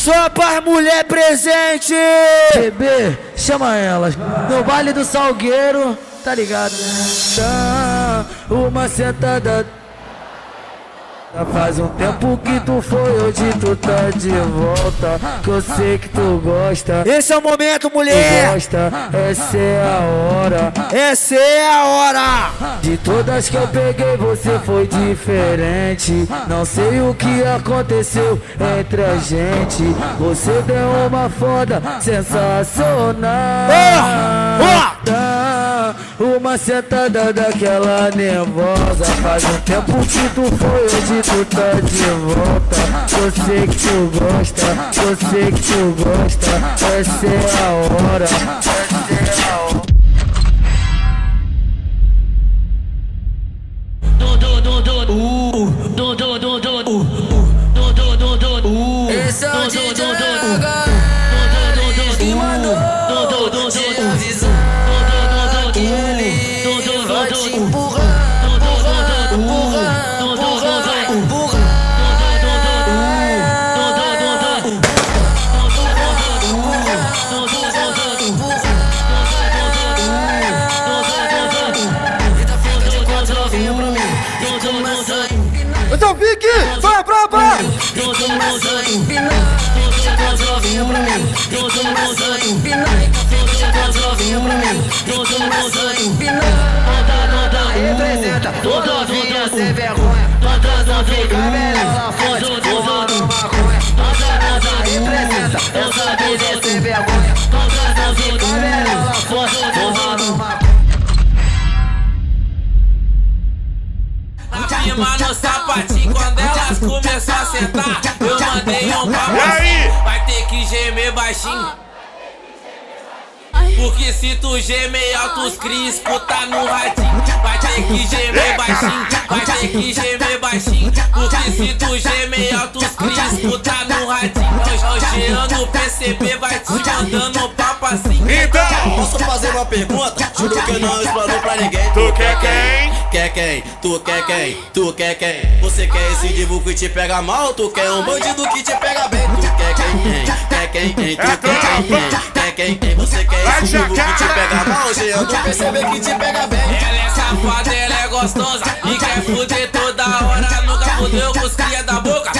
Só para mulher presente! Bebê, chama elas. No baile do Salgueiro, tá ligado? Tá, uma sentada. Faz um tempo que tu foi, hoje tu tá de volta. Que eu sei que tu gosta. Esse é o momento, mulher! Tu gosta, essa é a hora. Essa é a hora! De todas que eu peguei, você foi diferente. Não sei o que aconteceu entre a gente. Você deu uma foda sensacional. Tá, uma sentada daquela nervosa. Faz um tempo que tu foi, hoje tu tá de volta. Eu sei que tu gosta, eu sei que tu gosta. Essa é a hora, essa é a hora. Esse é o DJ HL Eu começo a empinar Toda, toda, representa Toda novinha sem vergonha. Todas não fica melhor lá fora Fumando maconha. Toda, toda, representa Essa vida sem vergonha Firma no sapatinho quando elas começam a sentar. Eu mandei um papo assim, vai ter que gemer baixinho. Porque se tu gemer alto, os cria escuta no radinho. Vai ter que gemer baixinho, vai ter que gemer baixinho. Porque se tu gemer alto, os cria escuta no radinho. O Jean no PCB vai te mandando assim. Então, Posso fazer uma pergunta? Juro que eu não explano pra ninguém. tu quer quem? Quer quem? Tu quer quem? Tu quer quem? Você quer esse divo que te pega mal? Tu quer um bandido que te pega bem? Tu quer quem? Quer quem? Quer quem? Tu quer quem? Quer quem? Quer Você quer esse divo que te pega mal? Jean, tu percebe que te pega bem? Ela é safada, ela é gostosa e quer fuder toda hora. Nunca fudeu com os cria da boca.